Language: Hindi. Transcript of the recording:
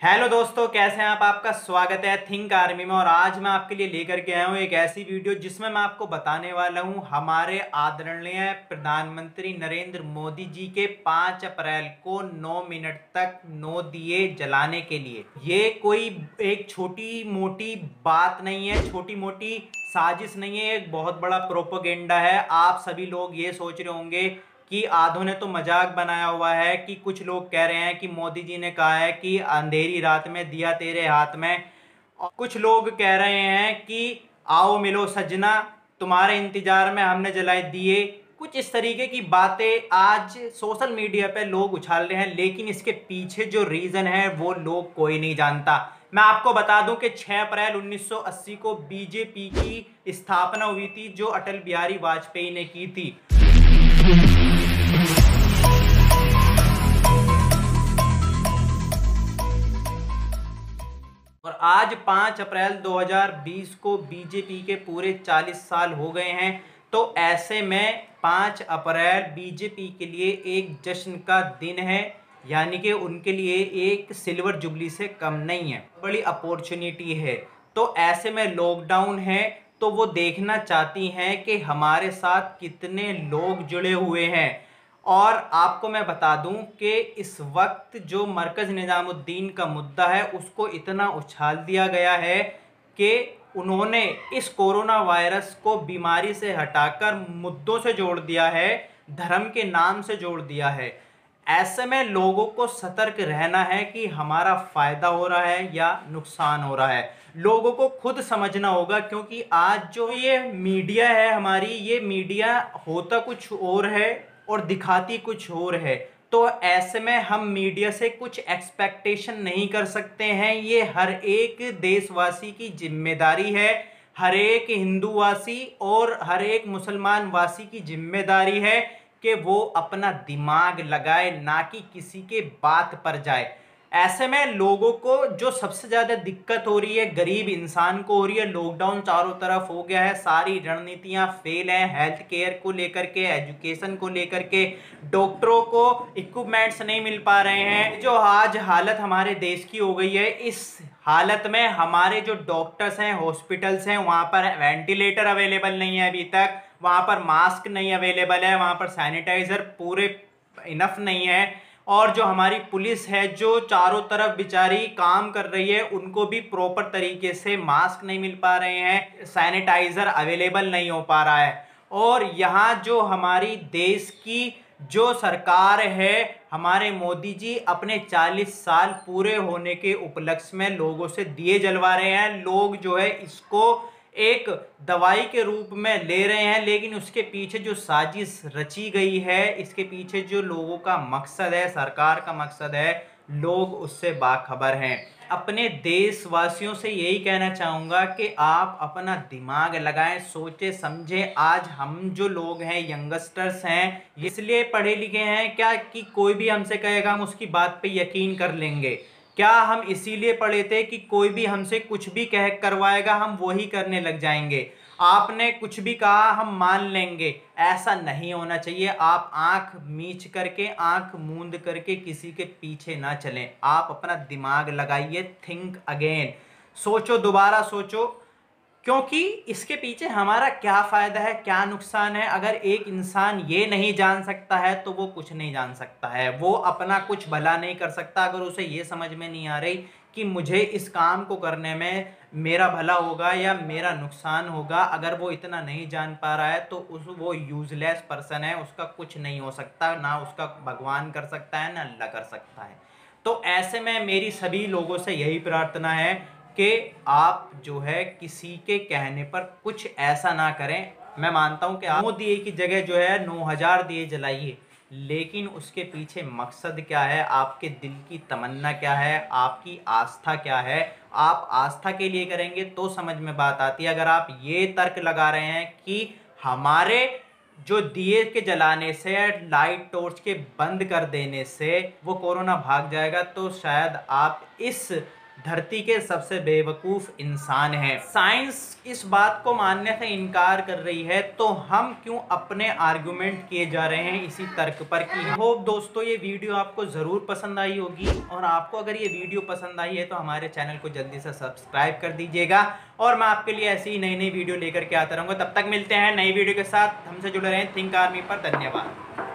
हेलो दोस्तों, कैसे हैं आप? आपका स्वागत है थिंक आर्मी में और आज मैं आपके लिए लेकर के आया हूँ एक ऐसी वीडियो जिसमें मैं आपको बताने वाला हूँ हमारे आदरणीय प्रधानमंत्री नरेंद्र मोदी जी के 5 अप्रैल को 9 मिनट तक नो दिए जलाने के लिए। ये कोई एक छोटी मोटी बात नहीं है, छोटी मोटी साजिश नहीं है, एक बहुत बड़ा प्रोपोगेंडा है। आप सभी लोग ये सोच रहे होंगे कि आधों ने तो मज़ाक बनाया हुआ है कि कुछ लोग कह रहे हैं कि मोदी जी ने कहा है कि अंधेरी रात में दिया तेरे हाथ में। और कुछ लोग कह रहे हैं कि आओ मिलो सजना, तुम्हारे इंतज़ार में हमने जलाए दिए। कुछ इस तरीके की बातें आज सोशल मीडिया पे लोग उछाल रहे हैं, लेकिन इसके पीछे जो रीजन है, वो लोग कोई नहीं जानता। मैं आपको बता दूँ कि 6 अप्रैल 1980 को बीजेपी की स्थापना हुई थी, जो अटल बिहारी वाजपेयी ने की थी। आज 5 अप्रैल 2020 को बीजेपी के पूरे 40 साल हो गए हैं तो ऐसे में 5 अप्रैल बीजेपी के लिए एक जश्न का दिन है, यानी कि उनके लिए एक सिल्वर जुबली से कम नहीं है, बड़ी अपॉर्चुनिटी है। तो ऐसे में लॉकडाउन है तो वो देखना चाहती हैं कि हमारे साथ कितने लोग जुड़े हुए हैं। और आपको मैं बता दूँ कि इस वक्त जो मरकज़ निज़ामुद्दीन का मुद्दा है, उसको इतना उछाल दिया गया है कि उन्होंने इस कोरोना वायरस को बीमारी से हटाकर मुद्दों से जोड़ दिया है, धर्म के नाम से जोड़ दिया है। ऐसे में लोगों को सतर्क रहना है कि हमारा फ़ायदा हो रहा है या नुकसान हो रहा है। लोगों को खुद समझना होगा, क्योंकि आज जो ये मीडिया है हमारी, ये मीडिया होता कुछ और है और दिखाती कुछ और है। तो ऐसे में हम मीडिया से कुछ एक्सपेक्टेशन नहीं कर सकते हैं। ये हर एक देशवासी की ज़िम्मेदारी है, हर एक हिंदूवासी और हर एक मुसलमान वासी की ज़िम्मेदारी है कि वो अपना दिमाग लगाए, ना कि किसी के बात पर जाए। ऐसे में लोगों को जो सबसे ज़्यादा दिक्कत हो रही है, गरीब इंसान को हो रही है लॉकडाउन चारों तरफ़ हो गया है, सारी रणनीतियाँ फेल हैं हेल्थ केयर को लेकर के एजुकेशन को लेकर के डॉक्टरों को इक्विपमेंट्स नहीं मिल पा रहे हैं, जो आज हालत हमारे देश की हो गई है, इस हालत में हमारे जो डॉक्टर्स हैं हॉस्पिटल्स हैं, वहाँ पर वेंटिलेटर अवेलेबल नहीं है अभी तक, वहाँ पर मास्क नहीं अवेलेबल है, वहाँ पर सैनिटाइज़र पूरे इनफ नहीं है। और जो हमारी पुलिस है, जो चारों तरफ़ बेचारी काम कर रही है, उनको भी प्रॉपर तरीके से मास्क नहीं मिल पा रहे हैं सैनिटाइज़र अवेलेबल नहीं हो पा रहा है। और यहाँ जो हमारी देश की जो सरकार है, हमारे मोदी जी अपने 40 साल पूरे होने के उपलक्ष्य में लोगों से दिए जलवा रहे हैं। लोग जो है, इसको एक दवाई के रूप में ले रहे हैं, लेकिन उसके पीछे जो साजिश रची गई है, इसके पीछे जो लोगों का मकसद है, सरकार का मकसद है, लोग उससे बाखबर हैं। अपने देशवासियों से यही कहना चाहूँगा कि आप अपना दिमाग लगाएँ, सोचे समझे, आज हम जो लोग हैं, यंगस्टर्स हैं, इसलिए पढ़े लिखे हैं, क्या कि कोई भी हमसे कहेगा, हम उसकी बात पे यकीन कर लेंगे। क्या हम इसीलिए पढ़े थे कि कोई भी हमसे कुछ भी कह करवाएगा, हम वही करने लग जाएँगे। आपने कुछ भी कहा, हम मान लेंगे। ऐसा नहीं होना चाहिए। आप आँख मीच करके, आँख मूंद करके किसी के पीछे ना चलें। आप अपना दिमाग लगाइए थिंक अगेन सोचो दोबारा, सोचो। क्योंकि इसके पीछे हमारा क्या फ़ायदा है, क्या नुकसान है? अगर एक इंसान ये नहीं जान सकता है तो वो कुछ नहीं जान सकता है। वो अपना कुछ भला नहीं कर सकता, अगर उसे ये समझ में नहीं आ रही कि मुझे इस काम को करने में मेरा भला होगा या मेरा नुकसान होगा, अगर वो इतना नहीं जान पा रहा है तो उस वो यूजलेस पर्सन है, उसका कुछ नहीं हो सकता, ना उसका भगवान कर सकता है, ना अल्लाह कर सकता है। तो ऐसे में मेरी सभी लोगों से यही प्रार्थना है कि आप जो है किसी के कहने पर कुछ ऐसा ना करें। मैं मानता हूँ कि आप दिए की जगह जो है नौ हज़ार दिए जलाइए, लेकिन उसके पीछे मकसद क्या है? आपके दिल की तमन्ना क्या है? आपकी आस्था क्या है? आप आस्था के लिए करेंगे तो समझ में बात आती है। अगर आप ये तर्क लगा रहे हैं कि हमारे जो दिए के जलाने से, लाइट टॉर्च के बंद कर देने से वो कोरोना भाग जाएगा तो शायद आप इस धरती के सबसे बेवकूफ़ इंसान है। साइंस इस बात को मानने से इनकार कर रही है तो हम क्यों अपने आर्गुमेंट किए जा रहे हैं इसी तर्क पर की होप दोस्तों, ये वीडियो आपको ज़रूर पसंद आई होगी, और आपको अगर ये वीडियो पसंद आई है तो हमारे चैनल को जल्दी से सब्सक्राइब कर दीजिएगा, और मैं आपके लिए ऐसी ही नई नई वीडियो लेकर के आता रहूँगा। तब तक मिलते हैं नई वीडियो के साथ। हमसे जुड़े रहें थिंक आर्मी पर। धन्यवाद।